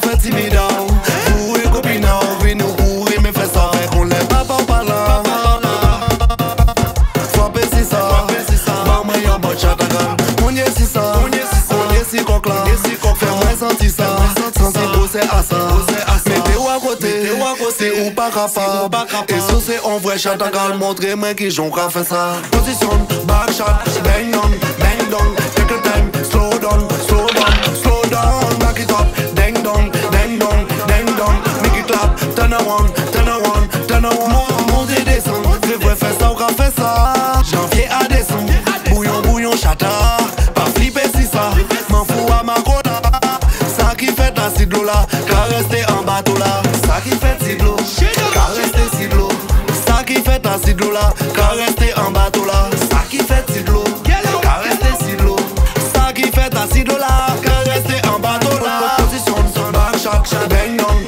fait intimidant. Pour une copine, on vient nous courir Mais fait ça, qu'on l'aime pas par pas là. Frappez si ça, par moi y'a bon chatagan On y est si ça, on y est si coq là. Fais-moi sentir ça, sentir c'est à ça. Mettez-vous à côté, c'est ou pas capable. Et ça c'est en vrai chatagan Montrez-moi qui j'en qu'a fait ça. Positionne, bah, vrais fait ça fait ça. Janvier à. Pas si ça, m'en à ma. Ça qui fait ta cidlo là, qu'à rester en bateau là. Ça qui fait cidlo, qu'à rester. Ça qui fait ta cidlo là, qu'à rester en bateau là. Ça qui fait. Ça qui fait ta cidlo là, qu'à rester en bateau là. Position, shot, bang down,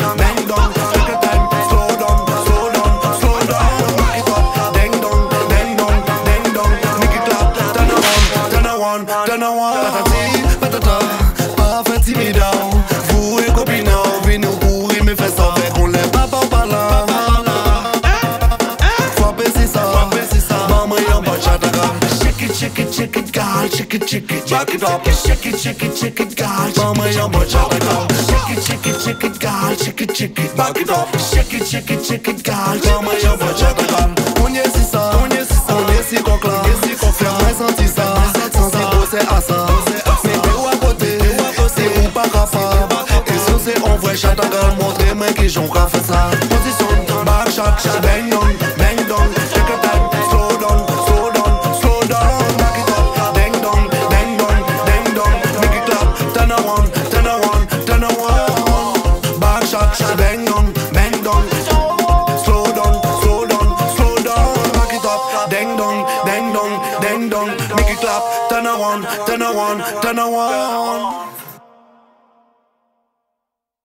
around, turn turn around. Patati, patata, pas fait timida. Vous et copine, venez mais fait ça. Fait qu'on les papa par là. Frappez c'est ça, maman y'a pas de chataka. Shake it, shake it, shake it, girl, shake it, shake it, back it up. Shake it, shake it, shake it, girl, maman pas de chataka. Shake it, shake it, shake it, girl, shake it, shake it, back it up. Shake it, shake it, shake it, girl, maman pas de chataka. En vrai chataka, montrez-moi qui j'en fait ça. Position, back shot, bang down, bang down, take your time, slow down, slow down, slow down, back it up, dang down, dang down, dang down, make it clap, turn around, turn around, turn around, back shot, bang down, bang down, slow down, slow down, slow down, back it up, dang down, dang down, dang down, make it clap, turn around, turn around, turn around.